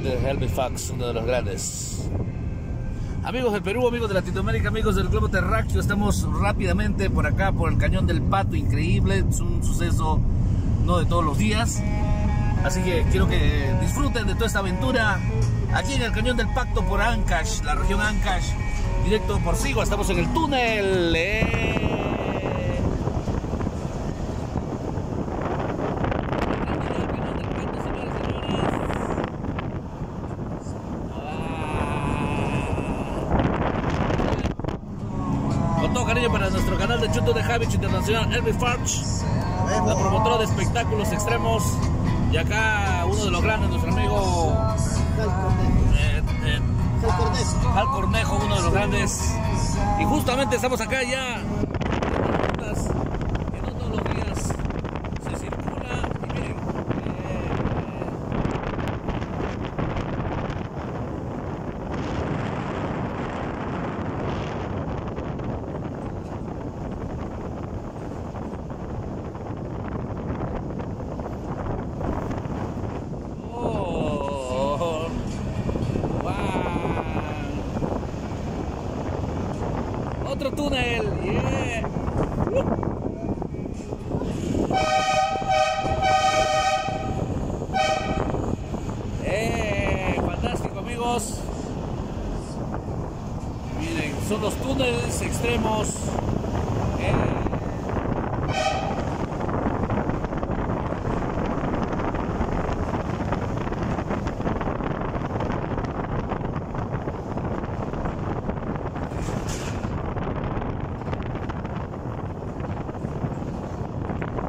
grande, Helmy Fox, uno de los grandes. Amigos del Perú, amigos de Latinoamérica, amigos del globo terráqueo, estamos rápidamente por acá, por el cañón del Pato, increíble, es un suceso no de todos los días. Así que quiero que disfruten de toda esta aventura aquí en el cañón del Pacto por Ancash, la región Ancash, directo por Sigo, estamos en el túnel. Eh. Con todo cariño para nuestro canal de Chuto de Javich Internacional, Elvis Farch, la promotora de espectáculos extremos. Y acá uno de los grandes, nuestro amigo eh, eh, Al Cornejo, uno de los grandes. Y justamente estamos acá ya. Que no todos los días se circula. Y miren. eh, Oh, wow. Otro túnel, yeah. Eh, fantástico amigos. Miren, son los túneles extremos. Eh,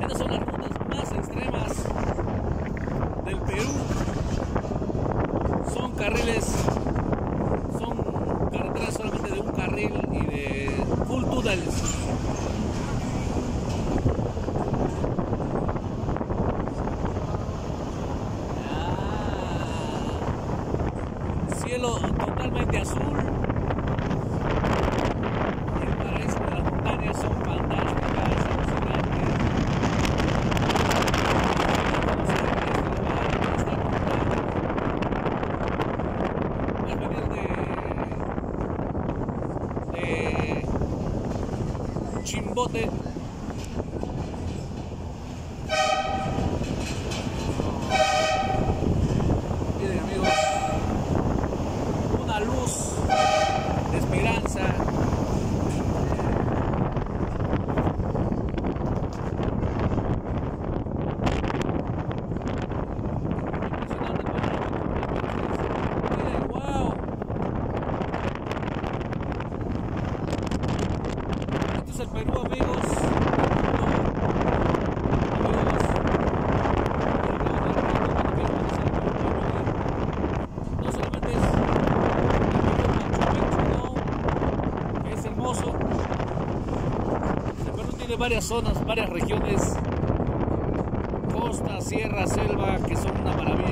Estas son las rutas más extremas del Perú. Son carriles, son carreteras solamente de un carril y de full tunnels. Ah, cielo totalmente azul. El paraíso de las montañas son fantásticas, emocionantes. Puedes venir de, de Chimbote. Miren amigos, una luz de esperanza. Impresionante panorama. Miren, wow. Este es el Perú, amigos. No solamente el es hermoso. El Perú tiene varias zonas, varias regiones costa, sierra, selva, que son una maravilla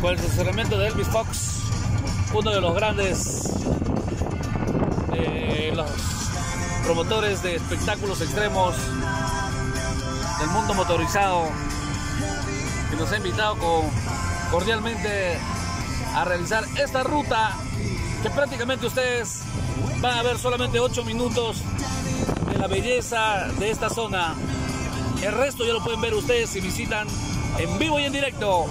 con el asesoramiento de Elvis Fox, uno de los grandes eh, promotores de espectáculos extremos del mundo motorizado, que nos ha invitado cordialmente a realizar esta ruta que prácticamente ustedes van a ver solamente 8 minutos de la belleza de esta zona. El resto ya lo pueden ver ustedes si visitan en vivo y en directo.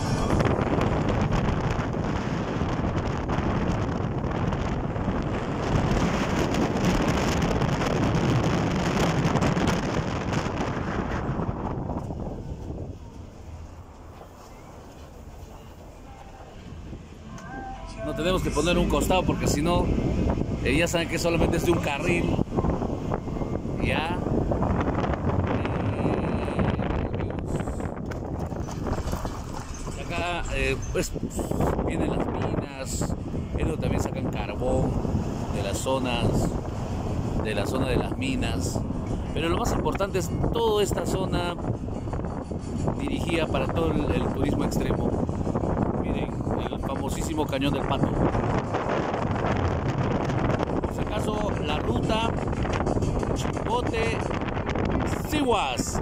Poner un costado porque si no, eh, ya saben que solamente es de un carril. Ya. Eh, acá eh, pues vienen las minas, ellos también sacan carbón de las zonas, de la zona de las minas. Pero lo más importante es toda esta zona dirigida para todo el, el turismo extremo. Famosísimo cañón del pato. Por si acaso, la ruta Chimbote Siwas.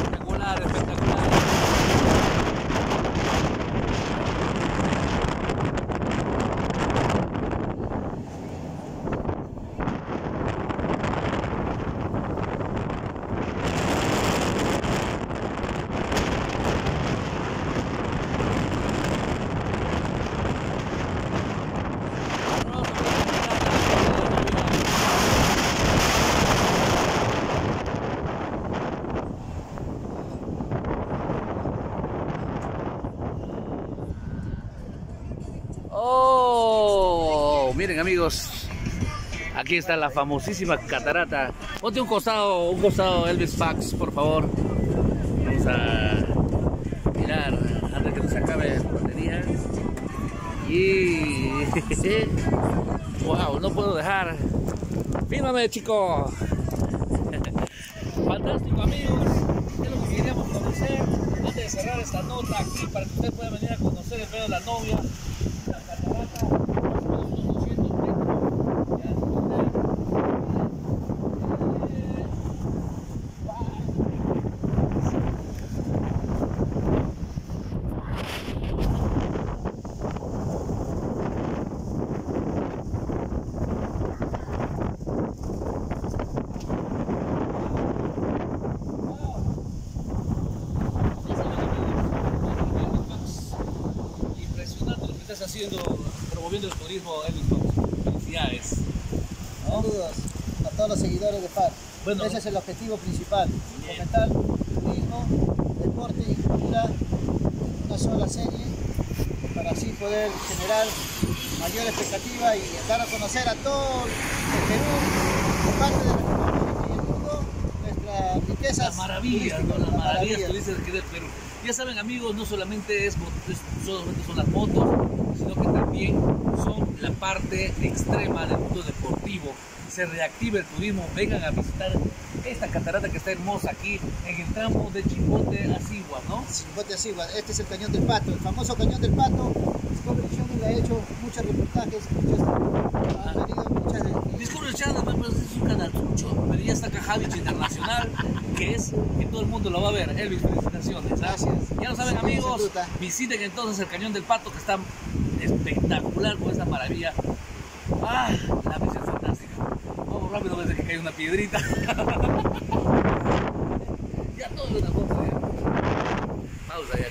Espectacular, espectacular. Oh, miren amigos, aquí está la famosísima catarata. Ponte un costado, un costado Elvis Fax, por favor. Vamos a mirar antes que nos acabe la batería. Y wow, no puedo dejar. Fírmame, chico. Fantástico, amigos. Es lo que queríamos conocer antes de cerrar esta nota aquí para que usted pueda venir a conocer el medio de la novia. La catarata, más o menos unos 200 metros. Ya, eh, Impresionante lo que estás haciendo, promoviendo el turismo Elvis Fox. Felicidades. ¿no? Saludos a todos los seguidores de FAR. Bueno. Ese es el objetivo principal, fomentar turismo, deporte y cultura en una sola serie para así poder generar mayor expectativa y dar a conocer a todo el Perú, parte de Latinoamérica y el mundo, nuestra riqueza bellezas. Las maravillas, ¿no? las maravillas maravillas. turísticas que del Perú. Ya saben amigos, no solamente es, solamente son las motos, sino que también son la parte extrema del mundo deportivo. Se reactiva el turismo, vengan a visitar esta catarata que está hermosa aquí en el tramo de Chimbote a Sigua, ¿no? Chimbote Asigua. Este es el Cañón del Pato, el famoso Cañón del Pato. Discovery Channel le ha hecho muchos reportajes, muchos, ha venido muchas de- Discovery Channel es un canal trucho, pero ya está acá Javich Internacional, que es que todo el mundo lo va a ver. Elvis, felicitaciones. Gracias. Ya lo saben amigos, visiten entonces el Cañón del Pato, que está espectacular con esta maravilla. Ah, la es fantástica. Vamos rápido desde que cae una piedrita. ya todo es una ya. Pausa ya.